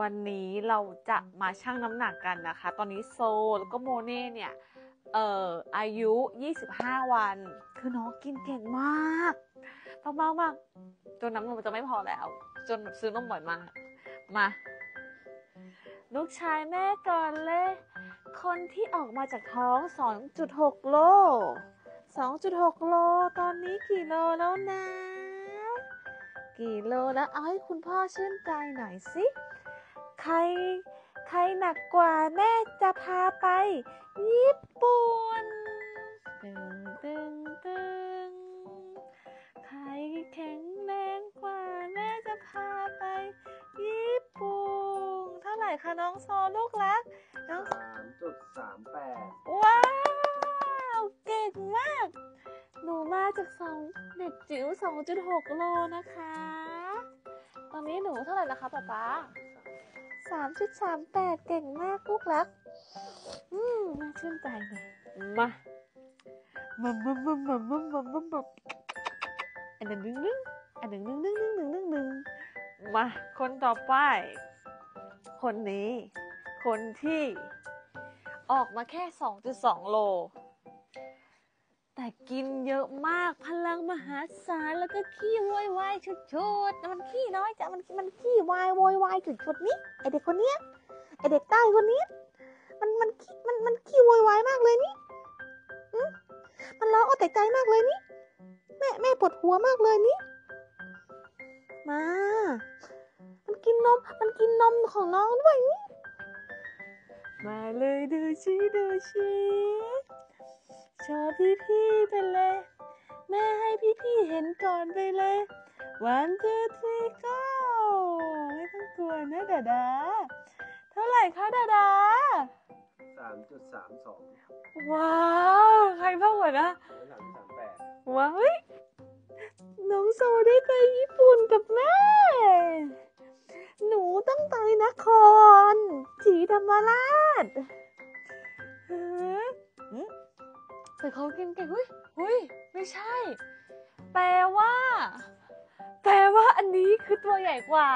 วันนี้เราจะมาชั่งน้ำหนักกันนะคะ ตอนนี้โซแล้วก็โมเน่เนี่ย เอ่อ อายุ 25 วัน คือน้องกินเก่งมากมากมากมากจนน้ำนมจะไม่พอแล้ว จนซื้อนมบ่อยมาก มา ลูกชายแม่ก่อนเลย คนที่ออกมาจากท้อง 2.6 โล 2.6 โล ตอนนี้กี่โลแล้วนะ กี่โลแล้ว เอาให้คุณพ่อชื่นใจหน่อยสิ ใคร ใครหนักกว่าแม่จะพาไป ญี่ปุ่น ตึงตึงตึงใครแข็งแรงกว่าแม่จะพาไป ญี่ปุ่น เท่าไหร่คะน้องโซลูกรักน้องสามจุดสามแปดว้าว เก่งมาก หนูมาจากสองเด็กจิ๋ว2.6โลนะคะ ตอนนี้หนูเท่าไหร่นะคะป๊าป๊า 3.38เก่งมากลูกรัก อืมน่าชื่นใจเลยมามามามามามามามามาอันหนึ่งหนึ่งหนึ่งอันหนึ่งหนึ่งหนึ่งหนึ่งหนึ่งหนึ่งหนึ่งมาคนต่อไป คนนี้ คนที่ ออกมาแค่ 2.2 โล แต่กินเยอะมากพลังมหาศาลแล้วก็ขี้โวยวายชุดๆแต่มันขี้น้อยจ้ะมันมันขี้วายโวยวายชุดๆนี้ไอเด็กคนเนี้ยไอเด็กใต้คนนี้ มันมันขี้มันมันขี้โวยวายมากเลยนี่มันร้องเอาแต่ใจมากเลยนี่แม่แม่ปวดหัวมากเลยนี่มา มันกินนมมันกินนมของน้องด้วยนี่มาเลยดูชิดูชิ ชอบพี่พี่ๆไปเลย แม่ให้พี่พี่ๆเห็นก่อนไปเลย one two three go ไม่ต้องกลัวนะดาดา เท่าไหร่คะดาดาสามจุดสามสองว้าว ใครเพิ่มกว่านะและสามจุดสามแปดว้าวเฮ้ยน้องโซได้ไปญี่ปุ่นกับแม่ หนูต้องไปนครศรีธรรมราชฮะหึ แต่เขากินเก่งเฮ้ยเฮ้ยไม่ใช่ แปลว่า แปลว่าอันนี้คือตัวใหญ่กว่า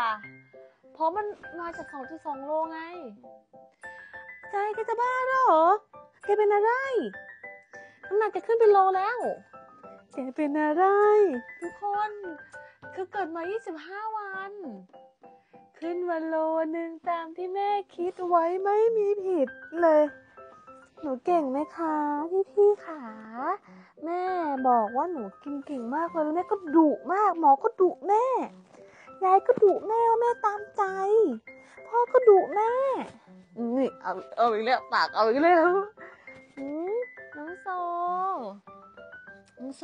เพราะมันมาจาก 2.2 โลไง ใจแกจะบ้าเหรอแกเป็นอะไรน้ำหนักแกขึ้นเป็นโลแล้วแกเป็นอะไร ทุกคน คือเกิดมา 25 วัน ขึ้นมาโลหนึ่งตามที่แม่คิดไว้ไม่มีผิดเลย หนูเก่งไหมคะพี่พี่ขาแม่บอกว่าหนูกินเก่งมากเลยแม่ก็ดุมาก หมอก็ดุแม่ยายก็ดุแม่ว่าแม่ตามใจ พ่อก็ดุแม่นี่เอาเอาอีกแล้วปากเอาอีกแล้วน้องโซน้องโซ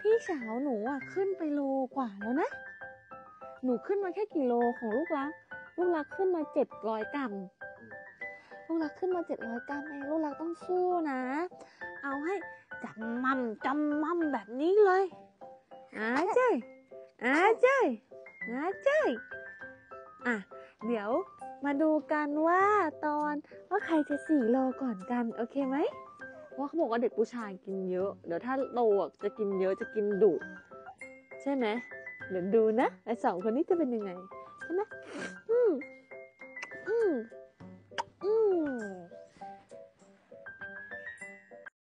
พี่สาวหนูอะขึ้นไปโลกว่าแล้วนะ หนูขึ้นมาแค่กี่โลของลูกรัก ลูกรักขึ้นมาเจ็ดร้อยกรัม ลูกรักขึ้นมาเจ็ดร้อยกรัมเองลูกรักต้องสู้นะ เอาให้จำมั่มจำมั่มแบบนี้เลยอาเจ้ยอาเจ้ยอาเจ้ยอะเดี๋ยวมาดูกันว่าตอนว่าใครจะสี่โลก่อนกัน โอเคไหมเพราะเขาบอกว่าเด็กผู้ชายกินเยอะ เดี๋ยวถ้าโตจะกินเยอะจะกินดุใช่ไหมเดี๋ยวดูนะไอสองคนนี้จะเป็นยังไงใช่ไหม